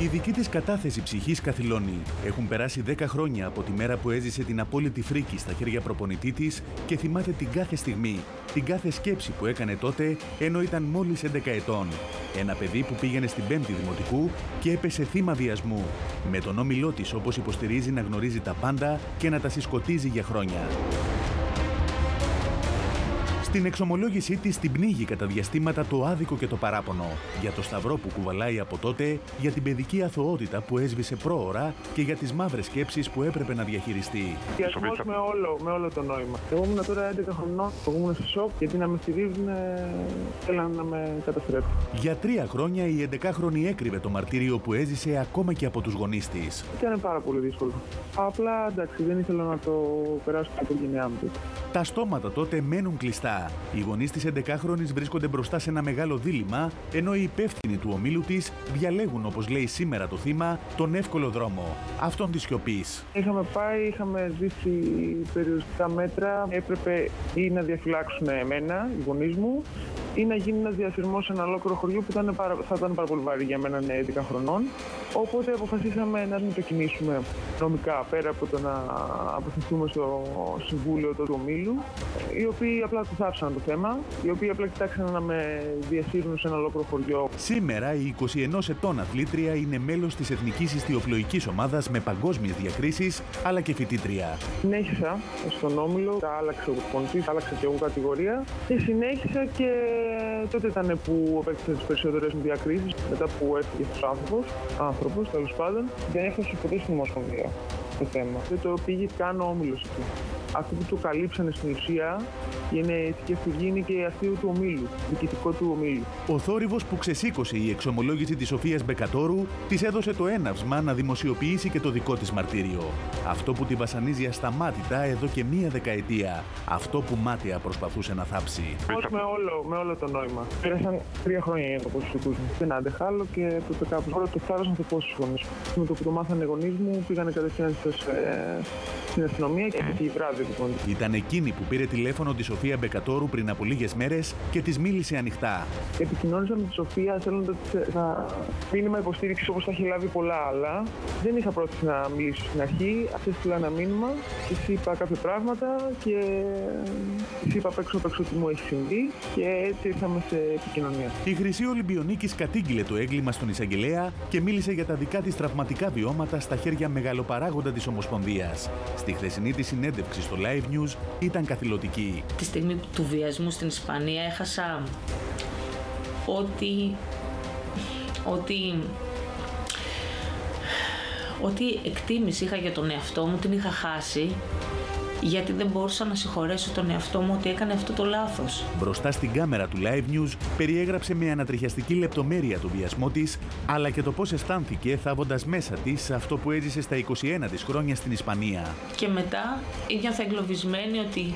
Η δική της κατάθεση ψυχής καθυλώνει. Έχουν περάσει 10 χρόνια από τη μέρα που έζησε την απόλυτη φρίκη στα χέρια προπονητή της και θυμάται την κάθε στιγμή, την κάθε σκέψη που έκανε τότε ενώ ήταν μόλις 11 ετών. Ένα παιδί που πήγαινε στην 5η Δημοτικού και έπεσε θύμα βιασμού. Με τον όμιλό της όπως υποστηρίζει να γνωρίζει τα πάντα και να τα συσκοτίζει για χρόνια. Στην εξομολόγησή της την πνίγει κατά διαστήματα το άδικο και το παράπονο για το σταυρό που κουβαλάει από τότε, για την παιδική αθωότητα που έσβησε πρόωρα και για τις μαύρες σκέψεις που έπρεπε να διαχειριστεί. Διασμός με όλο, με όλο το νόημα. Εγώ ήμουν τώρα 11 χρονών, εγώ ήμουν σε σοκ γιατί να με στηρίζουν θέλαν να με καταστρέψουν. Για τρία χρόνια η 11χρονη έκρυβε το μαρτύριο που έζησε ακόμα και από τους γονείς της. Ήταν πάρα πολύ δύσκολο. Απλά εντάξει, δεν ήθελα να το περάσω από την γενιά μου. Τα στόματα τότε μένουν κλειστά. Οι γονείς της 11χρονη βρίσκονται μπροστά σε ένα μεγάλο δίλημα, ενώ οι υπεύθυνοι του ομίλου της διαλέγουν, όπως λέει σήμερα το θύμα, τον εύκολο δρόμο, αυτόν της σιωπής. Είχαμε πάει, είχαμε ζήσει περιοριστικά μέτρα. Έπρεπε ή να διαφυλάξουν εμένα, οι γονείς μου, ή να γίνει ένας διασυρμός σε ένα ολόκληρο χωριό που ήταν πάρα, θα ήταν πάρα πολύ βαρύ για μένα 11 χρονών. Οπότε αποφασίσαμε να μην το κινήσουμε νομικά πέρα από το να αποφασιστούμε στο Συμβούλιο του Ομίλου, οι οποίοι απλά το θάψαν το θέμα, οι οποίοι απλά κοιτάξαν να με διασύρουν σε ένα ολόκληρο χωριό. Σήμερα η 21 ετών αθλήτρια είναι μέλος της Εθνικής Ιστιοπλοϊκής Ομάδας με παγκόσμιες διακρίσεις, αλλά και φοιτήτρια. Συνέχισα στον Όμιλο, τα άλλαξε ο προπονητής, άλλαξε και εγώ κατηγορία και συνέχισα και τότε ήταν που απέκτησα τις περισσότερες μου διακρίσεις μετά που έφυγε στου άνθρωπου, άνθρωπος τέλος πάντων. Δεν έφτασε ποτέ στην Ομοσπονδία το θέμα. Δεν το πήγε καν ο όμιλος εκεί. Αυτό που το καλύψανε στην ουσία είναι η φυγή είναι και αστείο του ομίλου, διοικητικό του ομίλου. Ο θόρυβος που ξεσήκωσε η εξομολόγηση της Σοφίας Μπεκατόρου της έδωσε το έναυσμα να δημοσιοποιήσει και το δικό της μαρτύριο. Αυτό που τη βασανίζει ασταμάτητα εδώ και μία δεκαετία. Αυτό που μάτια προσπαθούσε να θάψει. Με όλο, με όλο το νόημα. Πέρασαν τρία χρόνια για το του μου. Δεν άντεχα άλλο και έπρεπε κάπου. Όλο το θάρρος να το πω στους γονείς Με το που το μάθανε οι γονείς μου, πήγανε κατευθείαν στην αστυνομία και τη βράδυ λοιπόν. Ήταν εκείνη που πήρε τηλέφωνο της Σοφία Μπεκατόρου πριν από λίγες μέρες και της μίλησε ανοιχτά. Επικοινώνησα με τη Σοφία θέλοντας να μήνυμα υποστήριξης όπως θα έχει λάβει πολλά άλλα. Δεν είχα πρόθεση να μιλήσω στην αρχή. Αυτή έστειλα ένα μήνυμα, της είπα κάποια πράγματα και της είπα απ' έξω απ' έξω τι μου έχει συμβεί και έτσι ήρθαμε σε επικοινωνία. Η Χρυσή Ολυμπιονίκης κατήγγειλε το έγκλημα στον Εισαγγελέα και μίλησε για τα δικά της τραυματικά βιώματα στα χέρια μεγαλοπαράγοντα της Ομοσπονδίας. Στη χθεσινή τη συνέντευξη στο Live News ήταν καθηλωτική. Τη στιγμή του βιασμού στην Ισπανία έχασα ότι ότι ότι εκτίμηση είχα για τον εαυτό μου την είχα χάσει γιατί δεν μπορούσα να συγχωρέσω τον εαυτό μου ότι έκανε αυτό το λάθος. Μπροστά στην κάμερα του Live News περιέγραψε με ανατριχιαστική λεπτομέρεια το βιασμό της, αλλά και το πώς αισθάνθηκε θάβοντας μέσα της αυτό που έζησε στα 21 της χρόνια στην Ισπανία. Και μετά ένιωθα εγκλωβισμένη ότι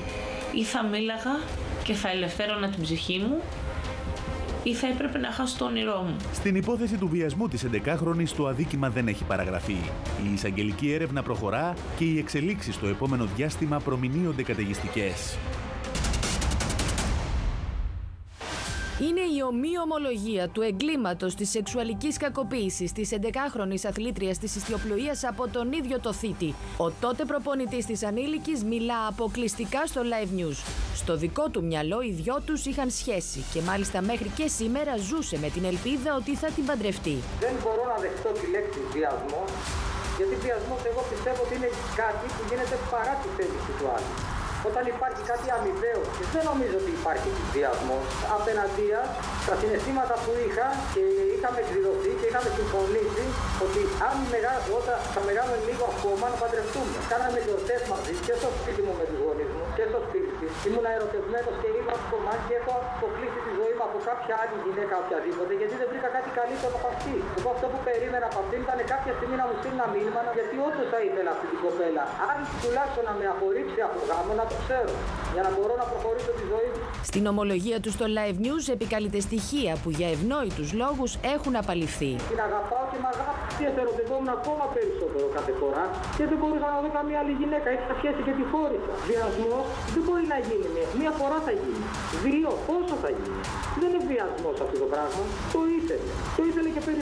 ή θα μίλαγα και θα ελευθέρωνα την ψυχή μου ή θα έπρεπε να χάσω το όνειρό μου. Στην υπόθεση του βιασμού της 11χρονης το αδίκημα δεν έχει παραγραφεί. Η εισαγγελική έρευνα προχωρά και οι εξελίξεις στο επόμενο διάστημα προμηνύονται καταιγιστικές. Είναι η ομοιομολογία του εγκλήματος της σεξουαλικής κακοποίησης της 11χρονη αθλήτριας της ιστιοπλοείας από τον ίδιο το θήτη. Ο τότε προπονητής της ανήλικης μιλά αποκλειστικά στο live news. Στο δικό του μυαλό οι δυο τους είχαν σχέση και μάλιστα μέχρι και σήμερα ζούσε με την ελπίδα ότι θα την παντρευτεί. Δεν μπορώ να δεχτώ τη λέξη βιασμός, γιατί βιασμός εγώ πιστεύω ότι είναι κάτι που γίνεται παρά τη θέληση του άλλου. Όταν υπάρχει κάτι αμοιβαίο, και δεν νομίζω ότι υπάρχει βιασμός, απέναντία στα συναισθήματα που είχα και είχαμε εκδηλωθεί και είχαμε συμφωνήσει ότι αν μεγα... όταν θα μεγάλωνε λίγο ακόμα να παντρευτούμε. Κάναμε γιορτές μαζί και στο σπίτι μου με τους γονείς μου και στο σπίτι της. Ήμουν ερωτευμένος και ήμουν ακόμα και έχω αποκλείσει τη ζωή μου από κάποια άλλη γυναίκα οποιαδήποτε γιατί δεν βρήκα κάτι καλύτερο από αυτή. Εγώ αυτό που περίμενα από αυτήν ήταν κάποια στιγμή να μου στείλει ένα μήνυμα γιατί όντως θα ήθελα αυτή την κοπέλα. Αν τουλάχιστον να με απορρίψει από γάμο να το το ξέρω. Για να μπορώ να προχωρήσω τη ζωή μου. Στην ομολογία τους στο Live News επικαλείται στοιχεία που για ευνόητους λόγους έχουν απαλληφθεί. Την αγαπάω και με αγάπησε. Ερωτευόμουν ακόμα περισσότερο κάθε φορά και δεν μπορούσα να δω καμία άλλη γυναίκα. Είχα σχέση και τη χώρισα. Βιασμός δεν μπορεί να γίνει μία. Μία φορά θα γίνει. Δύο, πόσο θα γίνει. Δεν είναι βιασμός αυτό το πράγμα. Το ήθελε.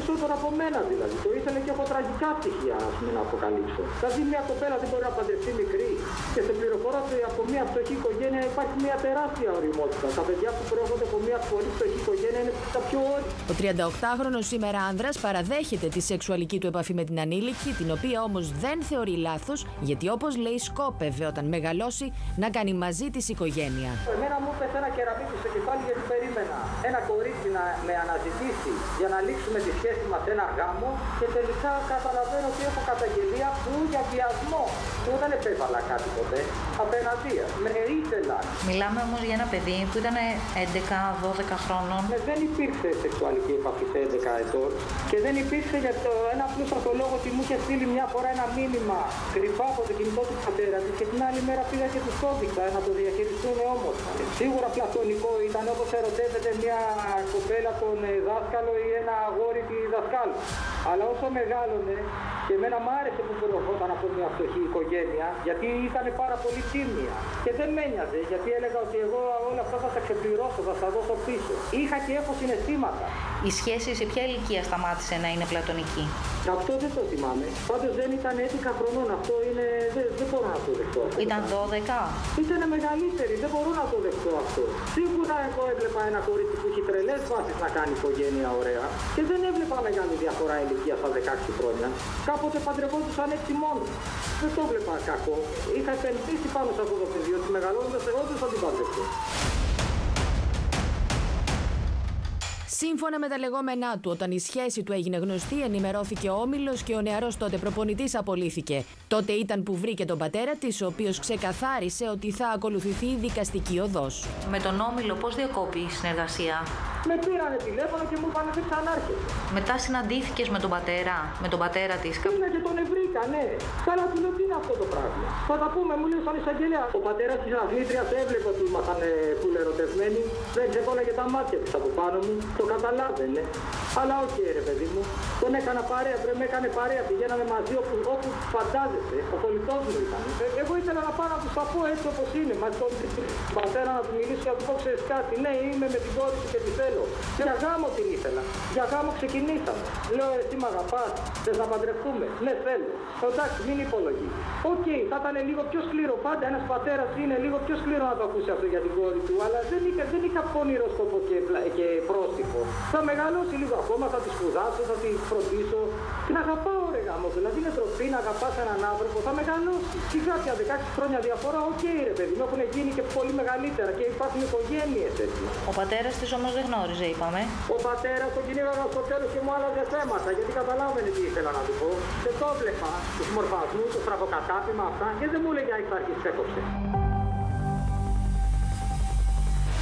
Το ήθελε και περισσότερο από μένα δηλαδή. Το ήθελε και έχω τραγικά στοιχεία ας πούμε, να αποκαλύψω. Δηλαδή μια κοπέλα δεν μπορεί να παντρευτεί μικρή και σε πληροφορώ ότι από μια φτωχή οικογένεια υπάρχει μια τεράστια οριμότητα. Τα παιδιά που προέρχονται από μια πολύ φτωχή οικογένεια είναι τα πιο όρη. Ο 38χρονο σήμερα άνδρας παραδέχεται τη σεξουαλική του επαφή με την ανήλικη, την οποία όμως δεν θεωρεί λάθος, γιατί όπως λέει σκόπευε όταν μεγαλώσει να κάνει μαζί της οικογένεια. Εμένα μου έπεσε ένα κεραμίδι στο κεφάλι γιατί περίμενα ένα κορίτσι να με αναζητήσει για να λήξουμε τη σχέση μας ένα γάμο και τελικά καταλαβαίνω ότι έχω καταγγελία που για βιασμό που δεν επέβαλα κάτι ποτέ απέναντία. Με ήθελα. Μιλάμε όμως για ένα παιδί που ήταν 11-12 χρόνων. Ναι, δεν υπήρξε σεξουαλική επαφή σε 11 ετών και δεν υπήρξε για το ένα απλούστατο λόγο ότι μου είχε στείλει μια φορά ένα μήνυμα κρυφά από το κινητό του πατέρας τη και την άλλη μέρα πήγα και του κώδικα να το διαχειριστούν όμορφα. Σίγουρα πλατωνικό ήταν όπως ερωτεύεται μια κοπέλα τον ε, δάσκαλο ή ένα αγόρι τη δασκάλου. Αλλά όσο μεγάλωνε και εμένα μ' άρεσε που προερχόταν από μια φτωχή οικογένεια γιατί ήταν πάρα πολύ τίμια. Και δεν με ένοιαζε γιατί έλεγα ότι εγώ όλα αυτά θα τα ξεπληρώσω, θα τα δώσω πίσω. Είχα και έχω συναισθήματα. Η σχέση σε ποια ηλικία σταμάτησε να είναι πλατωνική; Αυτό δεν το θυμάμαι. Πάντως δεν ήταν 11 χρονών. Αυτό είναι. Δεν, δεν μπορώ να το δεχτώ. αυτό. Ήταν 12. Ήταν μεγαλύτερη, δεν μπορώ να το δεχτώ αυτό. Σίγουρα εγώ έβλεπα ένα κορίτσι που έχει τρελές βάσεις να κάνει οικογένεια ωραία και δεν έβλεπα μεγάλη διαφορά ηλικίας στα 16 χρόνια. Κάποτε παντρευόντουσαν έτσι μόνο. Δεν το έβλεπα κακό. Είχα επενδύσει πάνω σε αυτό το παιδί ότι μεγαλώνοντας εγώ δεν θα την παντρευτώ. Σύμφωνα με τα λεγόμενά του, όταν η σχέση του έγινε γνωστή, ενημερώθηκε ο όμιλος και ο νεαρός τότε προπονητής απολύθηκε. Τότε ήταν που βρήκε τον πατέρα της, ο οποίος ξεκαθάρισε ότι θα ακολουθηθεί η δικαστική οδός. Με τον Όμιλο πώς διακόπη η συνεργασία; Με πήρανε τηλέφωνο και μου είπαν δεν ξανάρχεσαι. Μετά συναντήθηκες με τον πατέρα, με τον πατέρα της. Κα- Είναι και τον ευρήκα, ναι. Καλά του λέω τι είναι αυτό το πράγμα; Θα τα πούμε, μου λέει σαν εισαγγελέα. Ο πατέρας της αθλήτριας έβλεπε ότι ήμασταν φουλ ερωτευμένοι. Δεν ξεκόλλαγε τα μάτια της από πάνω μου. Το καταλάβαινε. Αλλά οκ, ρε παιδί μου. Τον έκανα παρέα, πρέπει με έκανε παρέα. Πηγαίναμε μαζί όπου, όπου φαντάζεσαι. Ο κολλητός μου ήταν. Ε, εγώ ήθελα να πάω να τους τα πω έτσι όπως είναι. Μα τον πατέρας να τους μιλήσω και να του πω ξέρεις κάτι. Ναι, είμαι με την κόρη σου και τη θέλω. Για γάμο την ήθελα. Για γάμο ξεκινήσαμε. Λέω εσύ μ' αγαπάς. Θες να παντρευτούμε; Ναι, θέλω. Εντάξει, μην υπολογείς. Οκ, θα ήταν λίγο πιο σκληρό. Πάντα ένας πατέρας είναι λίγο πιο σκληρό να το ακούσει αυτό για την κόρη του. Αλλά δεν είχα, δεν είχα πονηρό σκοπό και, πλα- και πρόστιχο. Θα μεγαλώσει λίγο ακόμα, θα τη σπουδάσω, θα τη φροντίσω. Την αγαπάω, ρε γαμώτο. Δηλαδή είναι ντροπή να αγαπάς έναν άνθρωπο, θα μεγαλώσει. Σιγά πια 16 χρόνια διαφορά, οκ, ρε παιδί μου, έχουν γίνει και πολύ μεγαλύτερα και υπάρχουν οικογένειες έτσι. Ο πατέρας της όμως δεν γνώριζε, είπαμε. Ο πατέρας τον κυνήγαγα στο τέλος και μου άλλαζε θέματα γιατί καταλάβαινε τι ήθελα να του πω. Και το έβλεπα, τους μορφασμούς, το στραβοκατάπημα αυτά και δεν μου έλεγε Αϊ, θα αρχίσει, έκοψε.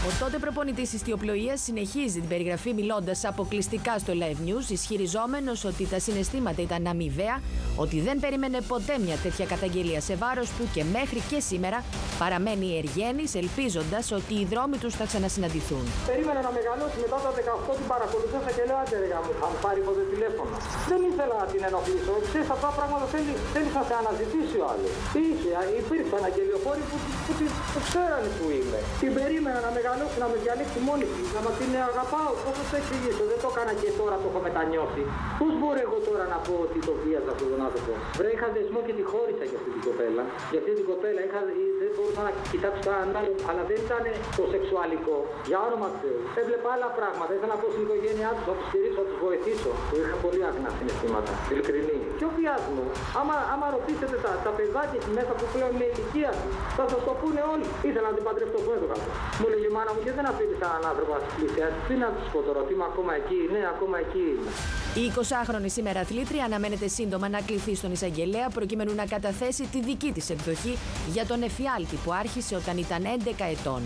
Ο τότε προπονητής ιστιοπλοείας συνεχίζει την περιγραφή μιλώντας αποκλειστικά στο Live News, ισχυριζόμενος ότι τα συναισθήματα ήταν αμοιβαία, ότι δεν περίμενε ποτέ μια τέτοια καταγγελία σε βάρος του και μέχρι και σήμερα παραμένει εργένη, ελπίζοντας ότι οι δρόμοι τους θα ξανασυναντηθούν. Περίμενα να μεγαλώσει μετά τα 18 την παρακολουθούσα και λέω άντε ρε γάμο, θα μου πάρει ποτέ τηλέφωνο. Δεν ήθελα να την ενοχλήσω. Ξέρεις αυτά τα πράγματα θέλει, θέλει να σε αναζητήσει ο άλλος. Είχε, υπήρξαν αγγελιοφόροι που, που, που, που ξέρανε που είμαι. Την περίμενα να μεγαλώσει, να με διαλέξει μόνη της, να μας την αγαπάω. Πώς θα το εξηγήσω, δεν το έκανα και τώρα το έχω μετανιώσει. Πώς μπορώ εγώ τώρα να πω ότι το βίαζα αυτόν τον άνθρωπο; Βρε, είχα δεσμό και τη χώρισα για αυτή την κοπέλα. Για αυτή την κοπέλα είχα, δεν μπορούσα να κοιτάξω κανέναν άλλο, αλλά δεν ήταν το σεξουαλικό. Για όνομα Θεού. Έβλεπα άλλα πράγματα. Ήθελα να πω στην οικογένειά τους, να τους στηρίξω, να τους βοηθήσω. Που είχα πολύ άγνα συναισθήματα. Ειλικρινή. Ποιο βιασμός. Άμα, άμα ρωτήσετε τα, τα παιδάκια εκεί μέσα που πλέον είναι ηλικία τους, θα σας το πούνε όλοι. Ήθελα να την παντρευτώ, πού το κάτω. Μου λέει η μάνα μου και δεν αφήνει έναν άνθρωπο να της πλησιάσει. Τι να τους πω τώρα, ότι είμαι ακόμα εκεί. Ναι, ακόμα εκεί είμαι. Η 20χρονη σήμερα αθλήτρια αναμένεται σύντομα να κληθεί στον εισαγγελέα προκειμένου να καταθέσει τη δική της εκδοχή για τον εφιάλτη που άρχισε όταν ήταν 11 ετών.